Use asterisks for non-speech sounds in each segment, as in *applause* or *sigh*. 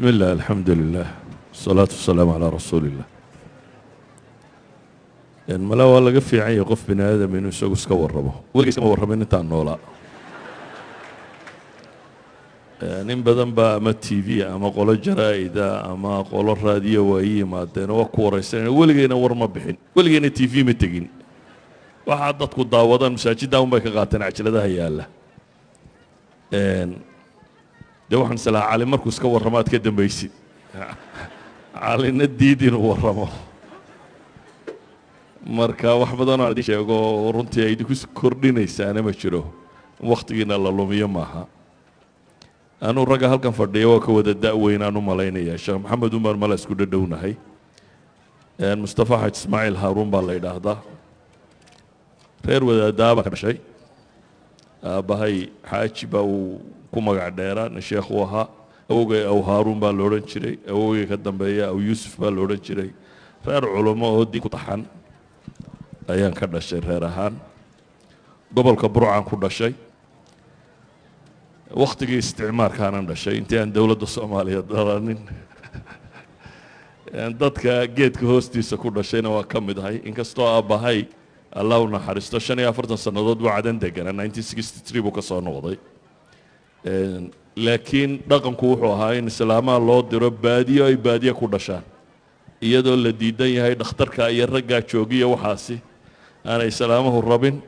بسم الله الحمد لله والصلاة والسلام على رسول الله يعني mala waa laga fiican yahay qof bini aadam inuu isagu iska warramo weligiis kama warramin intaan noolaa nin badan baa ama t v ama qolo jaraa'ida ama qolo raadiyo waa ii yimaadeen oo waa ku waraysanayna weligeyna war ma bixin weligeyna t v ma tegin waxaa dadku daawadaan masaajidda un bay ka qaateen cajaladaha yaalla dee waxaan islahaa cali markuu iska warramo ka dambaysid calina diid inuu warramo. Marka wax badanoo idin sheego runtii ay idinku kordhinaysaana ma jiro. Wakhtigiina la lumiyo maaha. Anuu ragga halkan fadhiya waa ka wada da-weynaan u malaynaya sheekh maxamed umar mala isku dhadhownahay mustafa xaj ismaaciil haaruun baa la yidhaahdaa. Reer wadaadaa baan ka dhashay aabbahay xaaji baa uu ku magac dheeraa nin sheekh uu ahaa. Awogay aw haaruun baa la odhan jiray. Awogay ka dambeeya aw yuusuf baa la odhan jiray. Reer culummo oo diin ku ayaan ka dhashay reer ahaan. Gobolka burcaan ku dhashay. Wakhtigii isticmaarkaanan dhashay. Intii aan dowladda soomaaliya dalanin *laughs* dadka geedka hoostiisa ku dhashayna waa ka mid ahay. Inkastoo aabbahay allah u naxariisto shan iyo afartan sannadood buu cadan deganaa nineteen sixty three buu ka soo noqday. Laakiin dhaqanku wuxuu ahaa in islaamaha loo diro baadiyo ay baadiye ku dhashaan. Iyadoo la diidan yahay dhakhtarka iyo raggaa joogiya waxaasi aanay islaamuhu rabin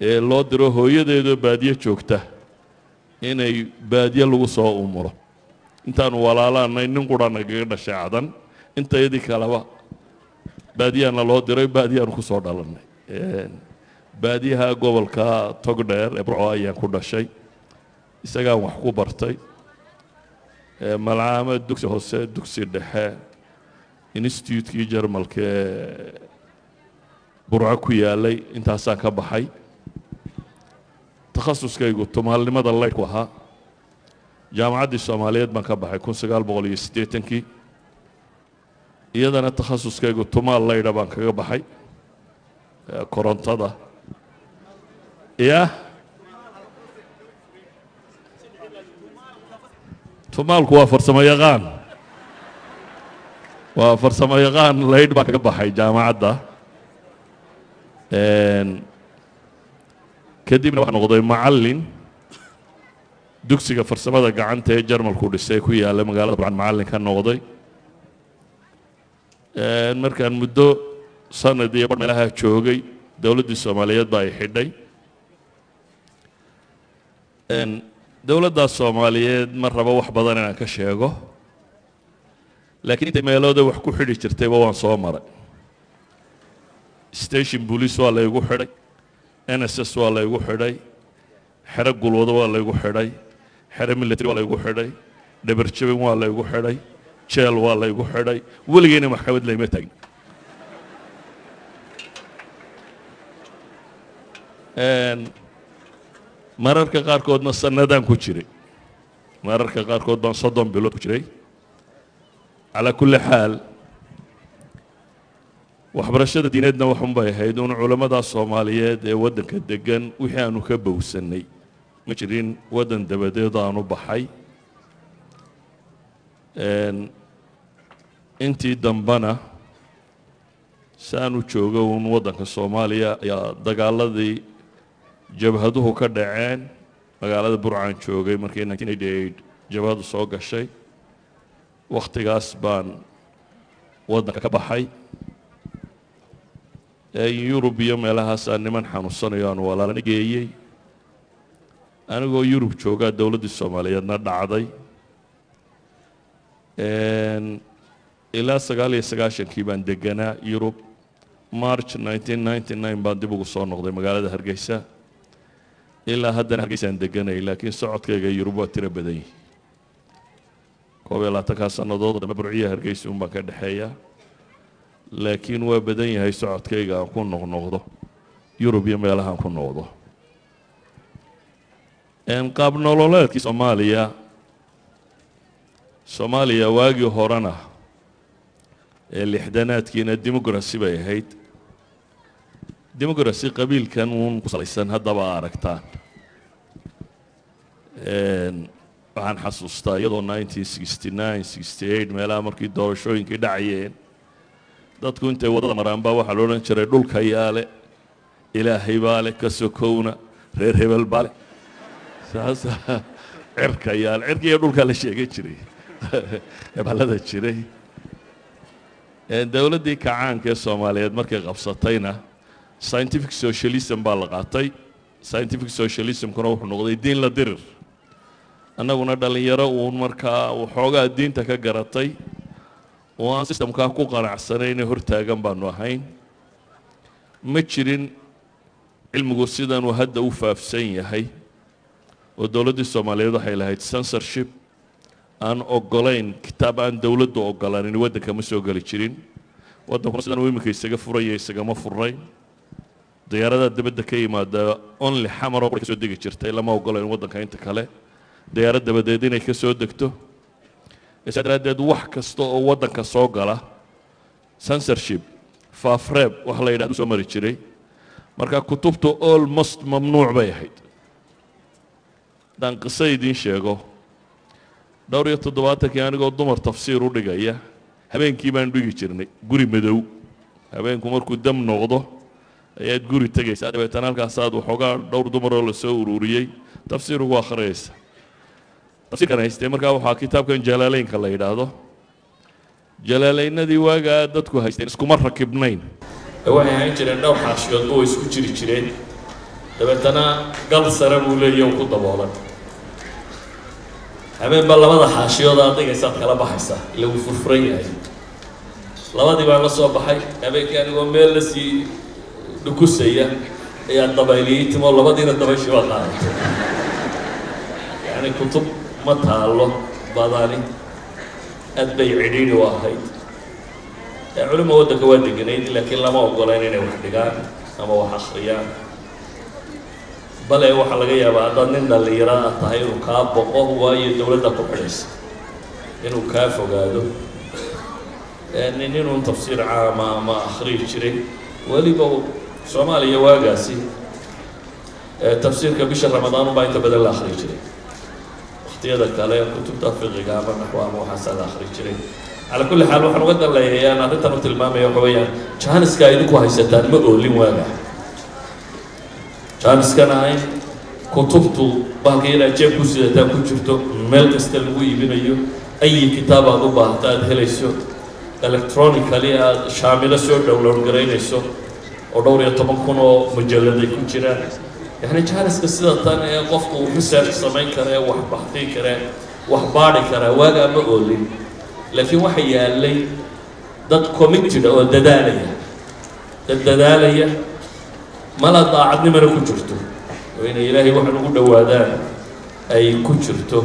ee loo diro hooyadeedoo baadiye joogta inay baadiye lagu soo umuro intaanu walaalaanay nin qura nagaga dhashay cadan. Intayadii kaleba baadiyaana loo diray baadiyaanu ku soo dhalannay baadiyaha gobolka togdheer ee burco ayaan ku dhashay. Isagaan wax ku bartay. Malcaamad dugsi hoose dugsi dhexe institutekii jarmalka ee burco ku yaalay intaasaan ka baxay. Takhasuskaygu tumaalnimada laydhku ahaa. Jaamacaddii soomaaliyeed baan ka baxay kun sagaal boqol iyo siddeetankii iyadana takhasuskaygu tumaal laydha baan kaga baxay korontada. Ya tumaalku waa farsamo yaqaan waa farsamo yaqaan baan kaga baxay jaamacadda. Kadibna waxaa noqday macallin. Dugsiga farsamada gacanta ee jarmalku dhisay ku yaalla magaalada burcan macallin ka noqday. Markaan muddo sanad iyo meelaha joogay dowladdii soomaaliyeed baa ay xidhay. Dowladdaas soomaaliyeed ma rabo wax badan inaan ka sheego. Laakiin intay meelooda wax ku xidhi jirtayba waan soo maray. Station police waa laygu xidhay n s s waa laygu xidhay xero gulwado waa laygu xidhay xero military waa laygu xidhay dhabarjabin waa laygu xidhay jeel waa laygu xidhay. Weligeyna maxkamad layma taagin mararka qaarkoodna sanadaan ku jiray. Mararka qaarkood baan soddon bilood ku jiray. Calaa kulli xaal waxbarashada diineedna waxun bay ahayd. Un culammada soomaaliyeed ee waddanka degan wixii aanu ka bowsannay. Ma jirin waddan dabadeed aanu baxay. Intii dambana si aanu joogo un waddanka soomaaliya ayaa dagaaladii jabhaduhu ka dhaceen magaalada burcaan joogay markii jabhadu soo gashay. Wakhtigaas baan waddanka ka baxay. Yurub iyo meelahaasaa niman xanuunsanayo aanu walaalana geeyey anigoo yurub joogaa dowladdii soomaaliyeedna dhacday. Ilaa sagaal iyo sagaashankii baan deganaa yurub. March nineteen ninety nine baan dib ugu soo noqday magaalada hargeysa ilaa haddana hargeysaan deganay laakiin socodkayga yurub waa tiro badan yihi koob iyo labaatankaa sannadood dambe burciya hargeysa un baan ka dhexeeya laakiin waa badan yahay socodkayga aan ku noqnoqdo yurub iyo meelahaan ku noqdo. Qaab nololeedkii soomaaliya soomaaliya waagii horena ee lixdanaadkiina democracy bay ahayd democracy qabiilkan uun ku salaysan haddaba aragtaan. Waxaan xasuustaa iyadoo meelaha markii doorashooyinkii dhacayeen. Dadku intay waddada maraan baa waxaa la jiray dhulka yaale ilaahay baa leh ka sokowna reer hebel baa leh saasa *laughs* cirka yaale cirka iyo dhulkaa la sheegan jiray. *laughs* Heballada jiray. Dowladdii kacaanka ee soomaaliyeed markay qabsatayna scientific socialism baa la qaatay. Scientific socialismkuna wuxuu noqday diin la dirir. Annaguna dhallinyaro uun markaa waxoogaa diinta ka garatay. Oo sistamkaa ku qanacsanayne hortaagan baanu ahayn. Ma jirin cilmigu sidanuu hadda u faafsan yahay oo dowladdii soomaaliyeed waxay lahayd censorship. Aan ogolayn kitaab aan dowladdu ogolaanin waddanka ma soo geli jirin. Waddankuna sidan uu iminka isaga isagama furnayn diyaaradaha dibadda ka yimaada only xamaroo qura ka soo degi jirtay lama ogolayn waddanka inta kale. Diyaarad dabadeed inay ka soo degto. Isaa daraaddeed wax kasta oo waddanka soo gala censorship faafreeb wax la yidhahdo soo mari jiray. Marka kutubtu almost mamnuuc bay ahayd. Haddaan qiso idiin sheego dhowr iyo toddobaatankii anigoo dumar tafsiir u dhigaya habeenkii baan dhigi jirnay guri madow. Habeenku markuu dam noqdo ayaad guri tegaysaa dabeetana halkaasaad waxoogaa dhowr dumaroo la soo ururiyey. Tafsiir ugu akhriyaysa tafsiirkan haystee markaa waxaa kitaabkan jalaaleynka la yidhaahdo. Jalaaleynadii waagaa dadku haysteen iskuma rakibnayn. Waxay ahaan jireen dhowr xaashiyoodba way isku jiri jireen. Dabeetana gal sare buu leeya ku daboolan. Habeenba labada xaashiyood aad kala baxaysaa ila furfuran yahay. Labadii baan la soo baxay habeenkii anigoo meel la sii dhukusaya ayaa dabayliyey timo labadiina dabayshii baa qaadatay yacni kutub ma taalo badani aad bay cidhiidhi u ahayd. Culimo waddanka waa deganayd laakiin lama ogolayn inay wax dhigaan ama wax akhriyaan bale waxaa laga yaabaa haddaad nin dhallinyaro ah tahay inuu kaa boqo waayo dowladda ku xidhaysa inuu kaa fogaado. Nin inuu tafsiir caama ama akhriyi jiray weliba soomaaliya waagaasi tafsiirka bisha ramadaan unbaa inta badan la akhriyi jiray. Waktiyada kale kutubta fiqiga ama naxwa waxaasaa la akhriyi jiray. Calaa kulli xaal waxaan uga danleeyayaan arrintan u tilmaamaya waxa weeyaan jaaniska idinku haysataan ma oolin waaga. Jaaniskana in kutubtu bahalka inaad jeeb ku sidataan ku jirto meel kasta lagu iibinayo ayi kitaab aad u baahata aada helayso. Electronically aada shaamilo soo download garaynayso oo dhowr iyo toban kun oo majalladay ku jiraan yacni jaaniska sida tan ee qofku research samayn kara wax baxdii kare wax baadhi karaa waagaa ma oolin. Laakiin waxa yaalay dad committed oo dadaalaya. Dad dadaalaya mala daacadnimana ku jirto. Oo inay ilaahay waxan ugu dhowaadaan ay ku jirto.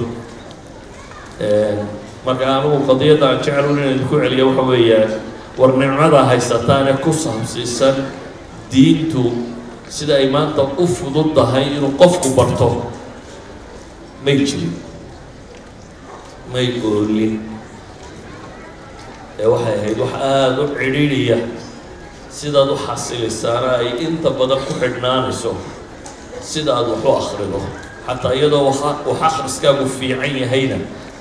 Marka anigu qadiyadda aan jecelun inaan idinku celiya waxa weeyaan war nicmada haysataan ee ku saabsiisan diintu sida ay maanta u fududdahay inuu qofku barto. May jirin may oolin ee waxay ahayd wax aada u cidhiidhiya sidaad u xasilisaana ay inta badan ku xidhnaanayso sida aad wax u akhrido. Xataa iyadoo wax akhriskaagu fiican yahayna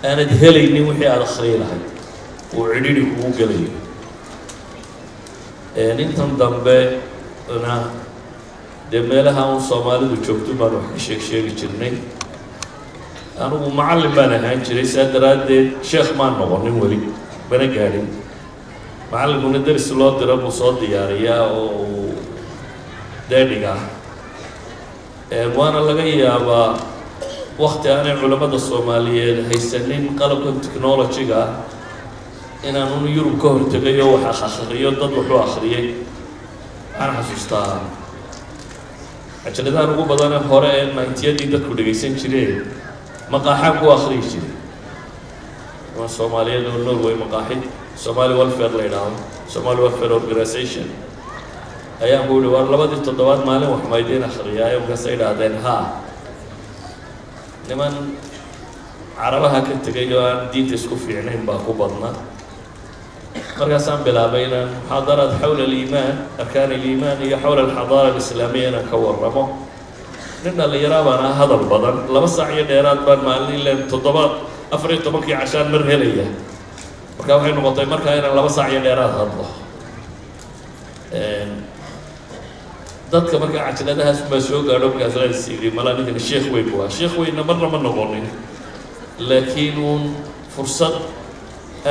aanad helaynin wixii aada akhriyi lahayd uu cidhiidhi kugu gelayo intan dambe na dee meelaha un soomaalidu joogto baan wax ka sheeg sheegi jirnay. Anigu macallin baan ahaan jiray saa daraaddeed sheekh maan noqonin weli mana gaadhin. Macallinkuna deris loo diro buu soo diyaariyaa oo uu deedhigaa waana laga yaabaa wakti aanay culammada soomaaliyeed haysanin qalabkan technology-ga ah inaan un yurub ka hortegay oo wax akhriyo dad waxu akhriyay waxaan xasuustaa cajaladahan ugu badane hore ee nintiyadii dadku dhegaysan jireen maqaaxaan ku akhriyi jiray waa soomaaliyeed oo norway maqaaxid somali welfare la yidhaahdo somali welfare organization. ayaan ku yihi labadii toddobaad maalin wax maydiin akhriyaayo markaasay idhaahdeen haa niman carabaha ka tegay oo aan diinta isku fiicnayn baa ku badna markaasaan bilaabay inaan muxaadaraad xawla aliimaan arkaan aliimaan iyo xawla alxadaara alislaamiya inaan ka warramo. Nin dhallinyaraa baan ah hadal badan. Laba saac iyo dheeraad baan maalin ilan toddobaad afar iyo tobankii cashaan mar helaya. Marka waxay noqotay markaa inaan laba saac iyo dheeraad hadlo. Dadka markaa cajaladahaas baa soo gaadho markaas la yidhi malaa ninkana sheekh weyn ah sheekh weynna marna ma noqonin laakiin uun fursad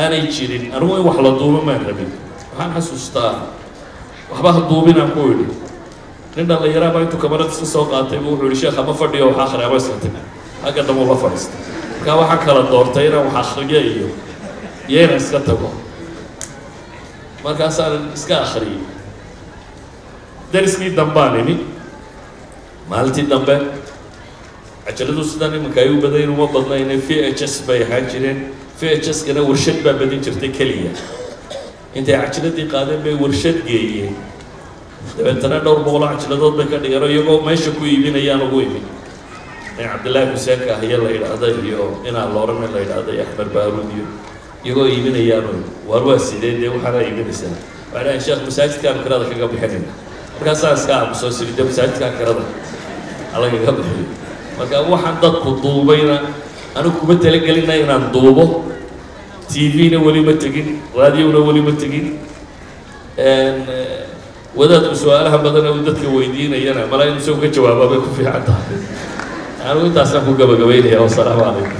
aanay jirin anigu in wax la duubo maan rabin. Waxaan xasuustaa waxba ha duubinaan ku idhi nin dhallinyaraa baa intuu kamarad iska soo qaatay bu wuxuu yihi sheekh ama fadhiyo wax akhri ama iska timi xagga dambe ula fadhiista markaa waxaan kala doortay inaan wax akhriyo iyo iyo inaan iska tago. Markaasaan iska akhriyey. Dariskii dambaan imi maalintii dambe cajaladu sidan iminka ay u badayn uma badnayne v h s bay ahaan jireen v h s kana warshad baa badin jirtay keliya intay cajaladii qaadeen bay warshad geeyeen dabeetana dhowr boqoloo cajiladood bay ka dhigeen iyagoo meesha ku iibinayaan ugu imi in cabdillaahi xuseen kaahiye la yidhaahda iyo inaan loorane la yidhaahda iyo axmed baaruud iyo iyagoo iibinayaan waar waa sidee dee waxaana iibinaysaa waxay dhahayn sheekh masaajidkaan kirada kaga bixinayna markaasaan iska aamusoo siri de masaajidkaan kirada alagaga bixiyo marka waxaan dadku duubayna anigu kuma talagelina inaan duubo. T v-na weli ma tegin raadiona weli ma tegin. Wadaadku su'aalaha badan uu dadka weydiinayana mala in isagu ka jawaaba bay ku fiican tahay anigu intaasaan ku gabagabaynaya wasalaamu calaykum